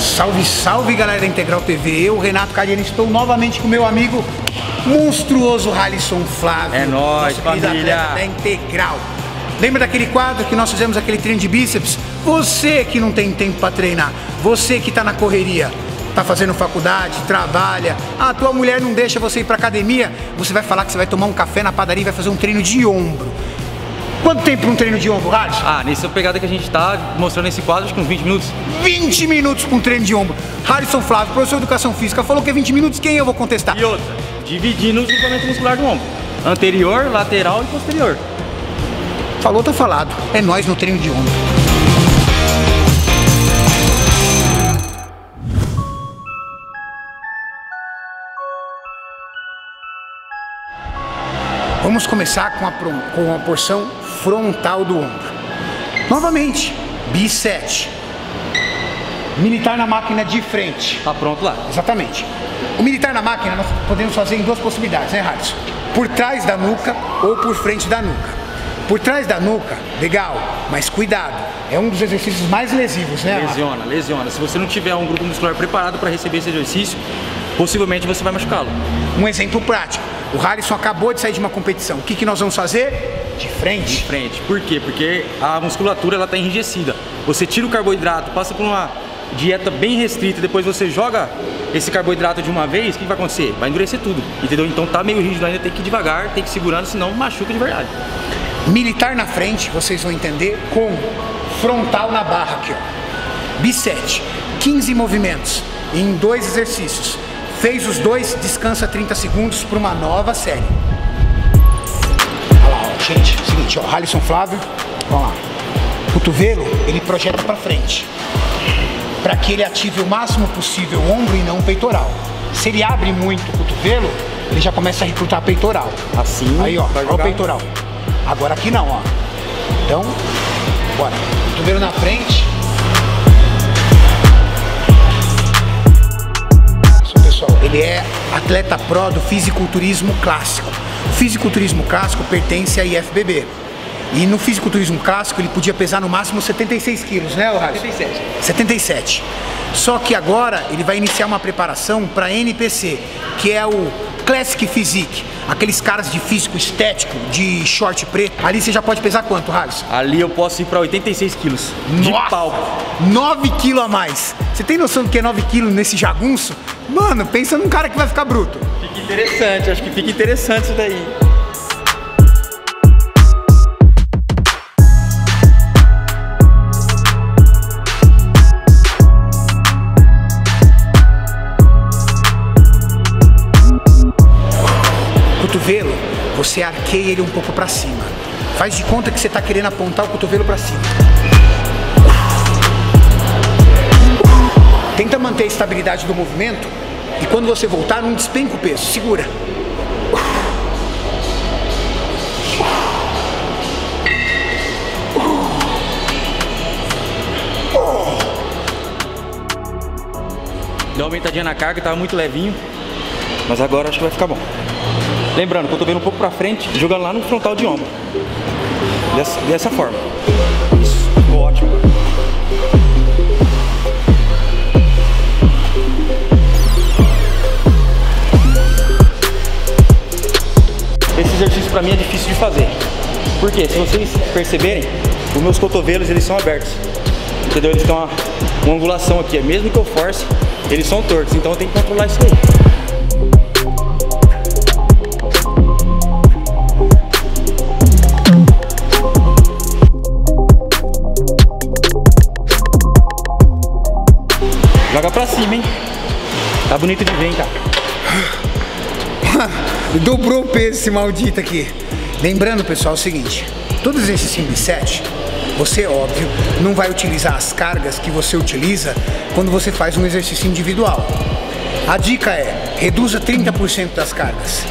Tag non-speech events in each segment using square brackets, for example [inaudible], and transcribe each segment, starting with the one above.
Salve, salve galera da Integral TV, eu, Renato Cariani, estou novamente com meu amigo monstruoso Halisson Flávio. É nóis, família. Da Integral. Lembra daquele quadro que nós fizemos aquele treino de bíceps? Você que não tem tempo para treinar, você que está na correria, tá fazendo faculdade, trabalha, a tua mulher não deixa você ir para academia, você vai falar que você vai tomar um café na padaria e vai fazer um treino de ombro. Quanto tempo para um treino de ombro, Halisson? Ah, nessa pegada que a gente tá mostrando esse quadro, acho que uns 20 minutos. 20 minutos para um treino de ombro. Harrison Flávio, professor de Educação Física, falou que é 20 minutos, quem eu vou contestar? E outra, dividindo o grupamento muscular do ombro. Anterior, lateral e posterior. Falou, tá falado. É nós no treino de ombro. Vamos começar com a, com a porção frontal do ombro. Novamente, B7. Militar na máquina de frente. Tá pronto lá. Exatamente. O militar na máquina nós podemos fazer em duas possibilidades, né, Harrison? Por trás da nuca ou por frente da nuca. Por trás da nuca, legal, mas cuidado, é um dos exercícios mais lesivos, né? Lesiona, lesiona. Se você não tiver um grupo muscular preparado para receber esse exercício, possivelmente você vai machucá-lo. Um exemplo prático. O Harrison acabou de sair de uma competição. O que, que nós vamos fazer? De frente. Frente. Por quê? Porque a musculatura ela tá enrijecida. Você tira o carboidrato, passa por uma dieta bem restrita, depois você joga esse carboidrato de uma vez, o que vai acontecer? Vai endurecer tudo, entendeu? Então tá meio rígido ainda, tem que ir devagar, tem que ir segurando, senão machuca de verdade. Militar na frente, vocês vão entender com frontal na barra aqui, ó. B7, 15 movimentos em dois exercícios. Fez os dois, descansa 30 segundos para uma nova série. Gente, seguinte, ó, Halisson Flávio, vamos lá. Cotovelo, ele projeta para frente, para que ele ative o máximo possível o ombro e não o peitoral. Se ele abre muito o cotovelo, ele já começa a recrutar peitoral. Assim, Aí, ó, ó o peitoral. Agora aqui não, ó. Então, bora. Cotovelo na frente. Pessoal, ele é atleta pró do fisiculturismo clássico. O fisiculturismo clássico pertence à IFBB. E no fisiculturismo clássico ele podia pesar no máximo 76 quilos, né, Horácio? 77. 77. Só que agora ele vai iniciar uma preparação para NPC, que é o Classic Physique. Aqueles caras de físico estético, de short preto. Ali você já pode pesar quanto, Harris? Ali eu posso ir para 86 quilos de Nossa! palco. 9 quilos a mais. Você tem noção do que é 9 quilos nesse jagunço? Mano, pensa num cara que vai ficar bruto. Fica interessante, acho que fica interessante isso daí. Cotovelo, você arqueia ele um pouco para cima. Faz de conta que você tá querendo apontar o cotovelo para cima. Tenta manter a estabilidade do movimento e quando você voltar, não despenca o peso. Segura. Deu uma aumentadinha na carga, tava muito levinho. Mas agora acho que vai ficar bom. Lembrando, cotovelo um pouco pra frente, jogando lá no frontal de ombro. Dessa, dessa forma. Isso, ficou ótimo. Pra mim é difícil de fazer. Por quê? Se vocês perceberem, os meus cotovelos eles são abertos. Entendeu? Eles têm uma, uma angulação aqui. Mesmo que eu force, eles são tortos. Então eu tenho que controlar isso aí. Joga pra cima, hein? Tá bonito de ver, hein, cara. [laughs] Dobrou o peso esse maldito aqui. Lembrando, pessoal, é o seguinte: todos esses 5 e 7, você, óbvio, não vai utilizar as cargas que você utiliza quando você faz um exercício individual. A dica é: reduza 30% das cargas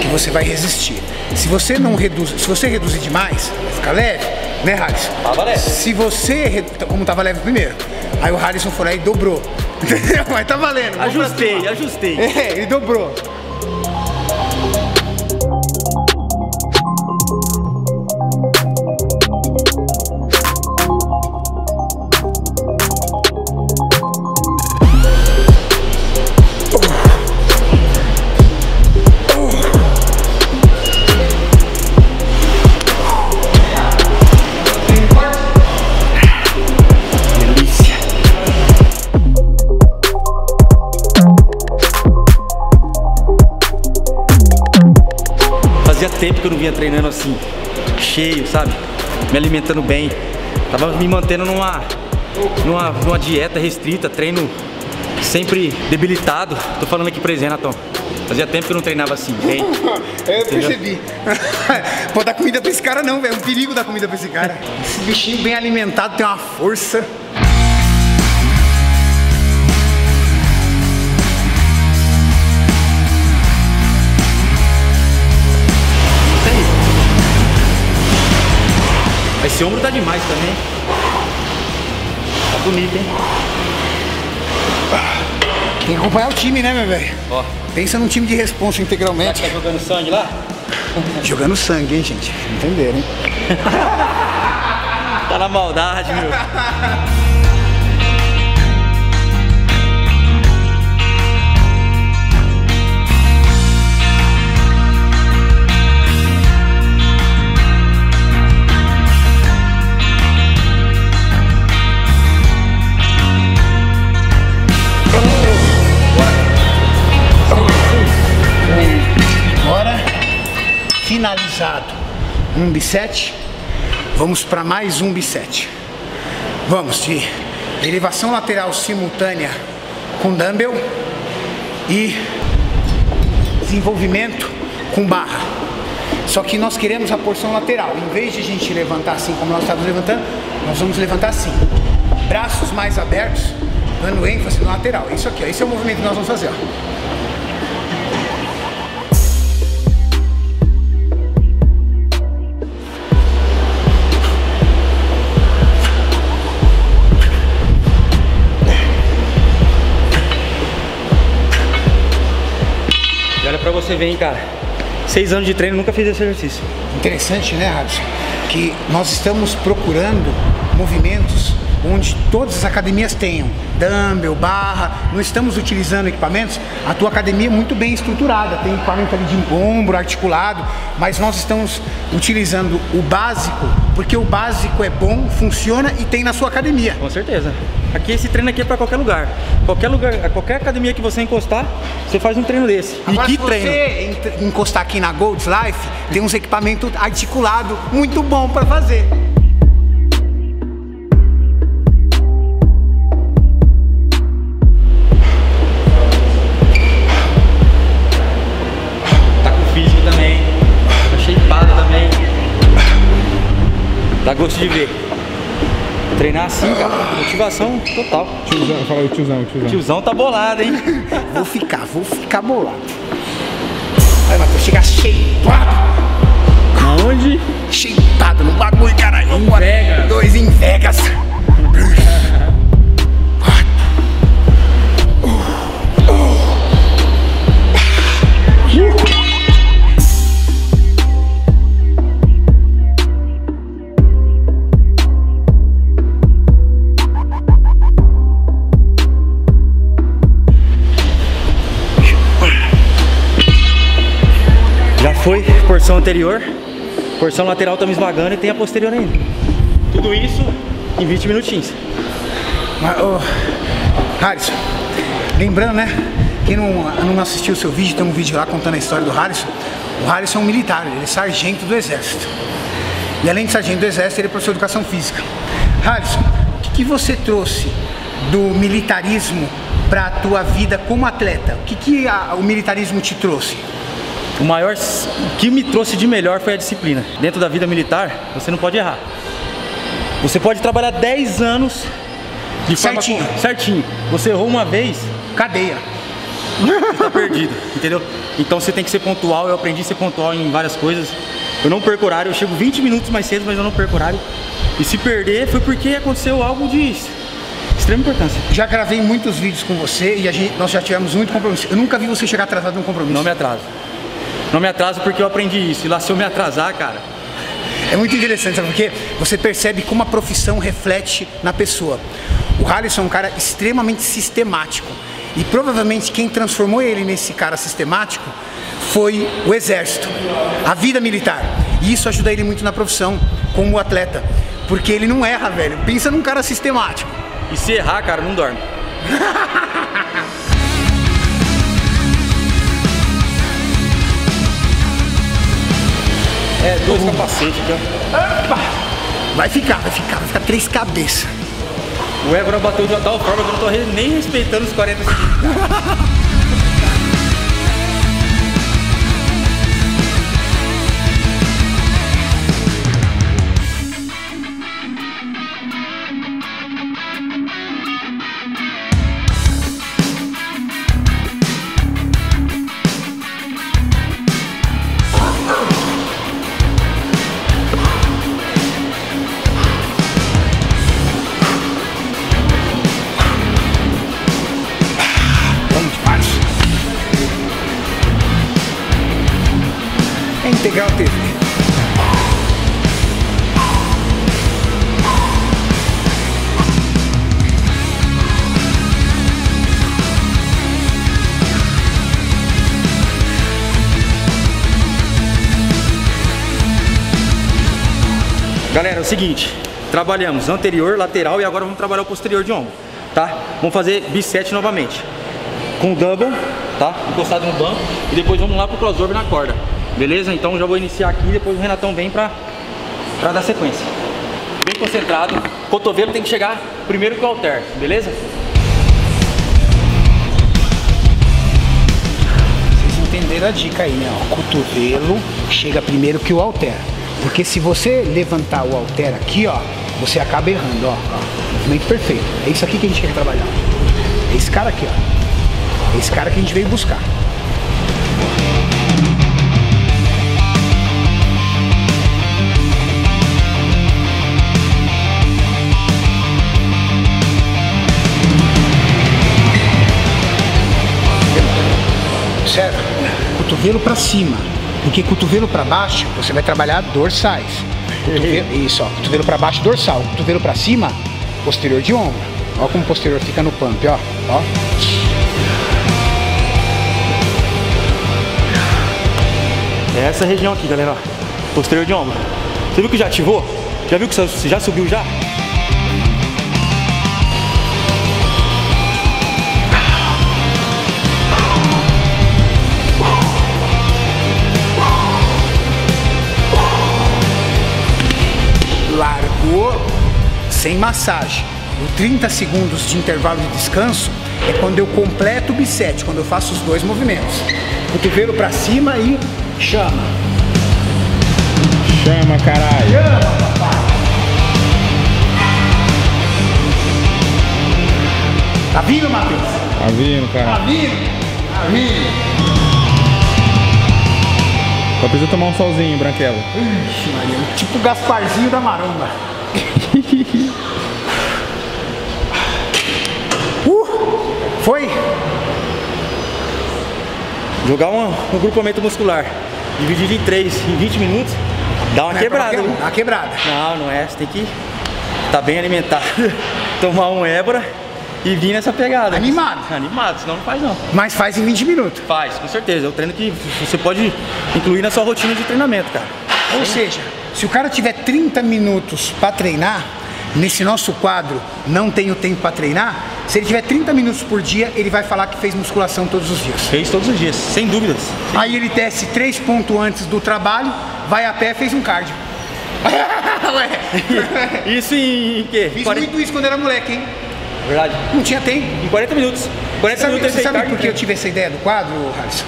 que você vai resistir. Se você não reduz, se você reduzir demais, vai ficar leve, né, Harrison? Tava leve. Se você, re- como tava leve primeiro, aí o Harrison foi lá e dobrou. [laughs] Mas tá valendo. Ajustei, ajustei. É, ele dobrou. Assim, cheio, sabe? Me alimentando bem. Tava me mantendo numa, numa, numa dieta restrita, treino sempre debilitado. Tô falando aqui pra eles, Renatão. Fazia tempo que eu não treinava assim, bem. É, [laughs] eu percebi. [laughs] Pode dar comida pra esse cara não, velho. É um perigo dar comida pra esse cara. Esse bichinho bem alimentado tem uma força. Esse ombro tá demais também. Tá bonito, hein? Tem que acompanhar o time, né, meu velho? Ó. Pensa num time de responsa integralmente. Tá jogando sangue lá? [laughs] Jogando sangue, hein, gente? Entenderam, hein? [laughs] Tá na maldade, meu. [laughs] um bisete, vamos para mais um bisete. Vamos de elevação lateral simultânea com dumbbell e desenvolvimento com barra. Só que nós queremos a porção lateral. Em vez de a gente levantar assim como nós estávamos levantando, nós vamos levantar assim. Braços mais abertos, dando ênfase no lateral. Isso aqui, ó. Esse é o movimento que nós vamos fazer, ó. Pra você ver, hein, cara. Seis anos de treino, nunca fiz esse exercício. Interessante, né, Radson? Que nós estamos procurando movimentos onde todas as academias tenham dumbbell, barra, não estamos utilizando equipamentos. A tua academia é muito bem estruturada, tem equipamento ali de ombro, articulado, mas nós estamos utilizando o básico, porque o básico é bom, funciona e tem na sua academia. Com certeza. Aqui esse treino aqui é pra qualquer lugar. Qualquer lugar, qualquer academia que você encostar, você faz um treino desse. Agora, e se que treino? você encostar aqui na Golds Life, tem uns equipamentos articulados muito bom para fazer. Tá com físico também. Tá shapeado também. Dá gosto de ver. Treinar assim, cara, motivação total. Tiozão, fala aí, tiozão, tiozão. Tiozão tá bolado, hein? [laughs] Vou ficar, vou ficar bolado. Vai, Matheus, chega shapeado, Aonde? shapeado no bagulho, caralho. Em. Dois em Vegas. Foi porção anterior. Porção lateral me esmagando e tem a posterior ainda. Tudo isso em 20 minutinhos. Mas, ô, Harrison, lembrando, né? Quem não, não assistiu o seu vídeo, tem um vídeo lá contando a história do Harrison. O Harrison é um militar, ele é sargento do exército. E além de sargento do exército, ele é professor de educação física. Harrison, o que, que você trouxe do militarismo para a tua vida como atleta? O que, que a- o militarismo te trouxe? O maior, que me trouxe de melhor foi a disciplina. Dentro da vida militar, você não pode errar. Você pode trabalhar 10 anos de forma Certinho. certinho. Você errou uma vez, Cadeia. você tá perdido, [laughs] entendeu? Então você tem que ser pontual. Eu aprendi a ser pontual em várias coisas. Eu não perco horário, eu chego 20 minutos mais cedo, mas eu não perco horário. E se perder foi porque aconteceu algo de extrema importância. Já gravei muitos vídeos com você e a gente, nós já tivemos muito compromisso. Eu nunca vi você chegar atrasado num compromisso. Não me atraso. Não me atraso porque eu aprendi isso. E lá se eu me atrasar, cara, É muito interessante, sabe por quê? Você percebe como a profissão reflete na pessoa. O Harrison é um cara extremamente sistemático. E provavelmente quem transformou ele nesse cara sistemático foi o exército, a vida militar. E isso ajuda ele muito na profissão, como atleta. Porque ele não erra, velho. Pensa num cara sistemático. e se errar, cara, não dorme. [laughs] É, dois capacetes aqui, ó. Vai ficar, vai ficar, vai ficar três cabeças. O Évora bateu de uma tal forma que eu não tô nem respeitando os 40 segundos. [laughs] Galera, é o seguinte, trabalhamos anterior, lateral e agora vamos trabalhar o posterior de ombro, tá? Vamos fazer bisete novamente. Com double, tá? Encostado no banco e depois vamos lá pro crossover na corda. Beleza? Então já vou iniciar aqui, depois o Renatão vem pra, pra dar sequência. Bem concentrado, cotovelo tem que chegar primeiro que o halter, beleza? Vocês entenderam a dica aí, né? ó? cotovelo chega primeiro que o halter. Porque se você levantar o halter aqui, ó, você acaba errando, ó. ó. Movimento perfeito. É isso aqui que a gente quer trabalhar. É esse cara aqui, ó. É esse cara que a gente veio buscar. Certo? Cotovelo pra cima. Porque cotovelo pra baixo, você vai trabalhar dorsais. Cotovelo, [laughs] isso, ó. Cotovelo pra baixo, dorsal. Cotovelo pra cima, posterior de ombro. Ó como o posterior fica no pump, ó. Ó. É essa região aqui, galera, ó. Posterior de ombro. Você viu que já ativou? Já viu que você já subiu já? Largou sem massagem. O 30 segundos de intervalo de descanso é quando eu completo o bisete, quando eu faço os dois movimentos. Cotovelo pra cima e chama. Chama, caralho. Tá vindo, Matheus? Tá vindo, Tá cara. vindo? Tá vindo? Só precisa tomar um solzinho, Branquela. Ixi, Maria, tipo o Gasparzinho da maromba. [laughs] uh, foi? Jogar um, um grupamento muscular, dividido em três, em 20 minutos, dá uma Não é quebrada. qualquer um, viu? Dá uma quebrada. Não, não é. Você tem que estar bem alimentado, [laughs] tomar um ébora e vir nessa pegada. Animado. Animado, senão não faz não. Mas faz em 20 minutos. Faz, com certeza. É o treino que você pode incluir na sua rotina de treinamento, cara. Ou seja, se o cara tiver 30 minutos para treinar, nesse nosso quadro não tenho tempo para treinar, se ele tiver 30 minutos por dia, ele vai falar que fez musculação todos os dias. Fez todos os dias, sem dúvidas. Aí ele desce três pontos antes do trabalho, vai a pé, fez um cardio. [laughs] Ué, Isso em, quê? Fiz 40... muito isso quando era moleque, hein? Verdade. Não tinha tempo. Em 40 minutos. 40 Sabe, minutos você ele sabe por que eu tive essa ideia do quadro, Harrison?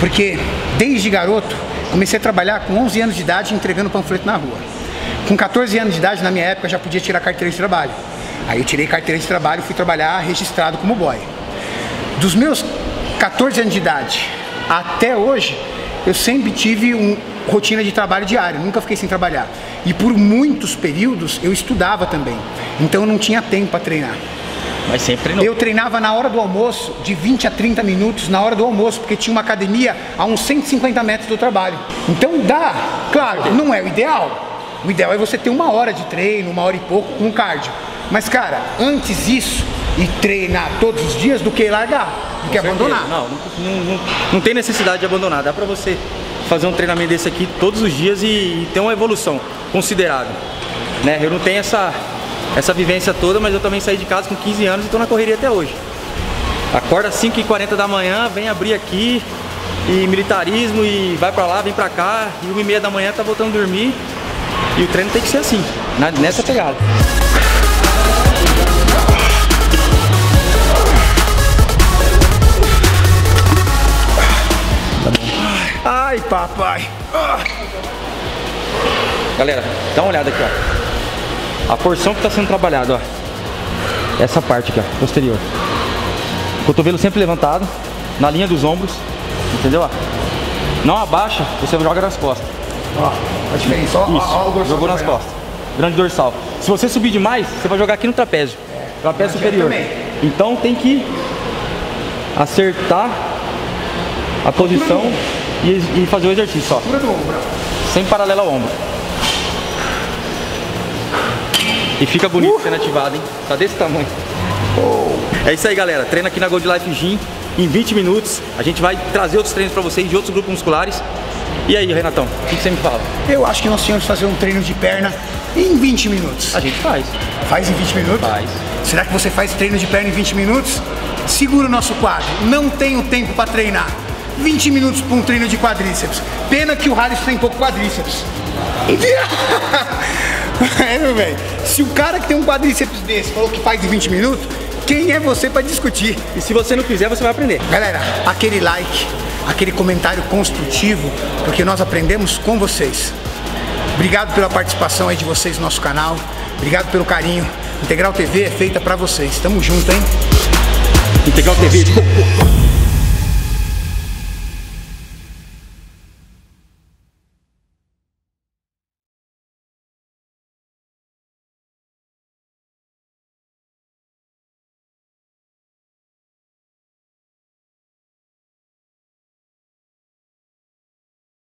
Porque desde garoto comecei a trabalhar com 11 anos de idade entregando panfleto na rua. Com 14 anos de idade, na minha época, já podia tirar carteira de trabalho. Aí eu tirei carteira de trabalho e fui trabalhar registrado como boy. Dos meus 14 anos de idade até hoje, eu sempre tive uma rotina de trabalho diário, nunca fiquei sem trabalhar. E por muitos períodos eu estudava também. Então eu não tinha tempo para treinar. Mas sempre treinou. Eu treinava na hora do almoço, de 20 a 30 minutos na hora do almoço, porque tinha uma academia a uns 150 metros do trabalho. Então dá, claro, não é o ideal. O ideal é você ter uma hora de treino, uma hora e pouco com cardio. Mas cara, antes isso e treinar todos os dias do que largar, do que Com certeza. abandonar. Não, não, não, não tem necessidade de abandonar. Dá pra você fazer um treinamento desse aqui todos os dias e, e ter uma evolução considerável. Né? Eu não tenho essa, essa vivência toda, mas eu também saí de casa com 15 anos e tô na correria até hoje. Acorda às 5h40 da manhã, vem abrir aqui, e militarismo e vai pra lá, vem pra cá, e uma e meia da manhã tá voltando a dormir. E o treino tem que ser assim, nessa pegada. Ai, papai. Galera, dá uma olhada aqui, ó. A porção que tá sendo trabalhada, ó. Essa parte aqui, ó, posterior. Cotovelo sempre levantado, na linha dos ombros, entendeu? ó? Não abaixa, você joga nas costas. Ó, a diferença. Ó, ó, ó o dorsal Jogou nas costas. Grande dorsal. Se você subir demais, você vai jogar aqui no trapézio. Trapézio Aqui superior. Então tem que acertar a posição e, e fazer o exercício, ó. Altura do ombro. Sem paralelo ao ombro. E fica bonito sendo ativado, hein? Tá desse tamanho. É isso aí, galera. Treina aqui na Gold Life Gym. Em 20 minutos, a gente vai trazer outros treinos pra vocês de outros grupos musculares. E aí, Renatão, o que que você me fala? Eu acho que nós tínhamos que fazer um treino de perna em 20 minutos. A gente faz. Faz em 20 minutos? Faz. Será que você faz treino de perna em 20 minutos? Segura o nosso quadro. Não tenho tempo para treinar. 20 minutos para um treino de quadríceps. Pena que o Harris tem pouco quadríceps. [laughs] [laughs] é, meu velho. Se o cara que tem um quadríceps desse falou que faz em 20 minutos, quem é você para discutir? E se você não quiser, você vai aprender. Galera, aquele like, aquele comentário construtivo, porque nós aprendemos com vocês. Obrigado pela participação aí de vocês no nosso canal. Obrigado pelo carinho. Integral TV é feita pra vocês. Tamo junto, hein? Integral TV.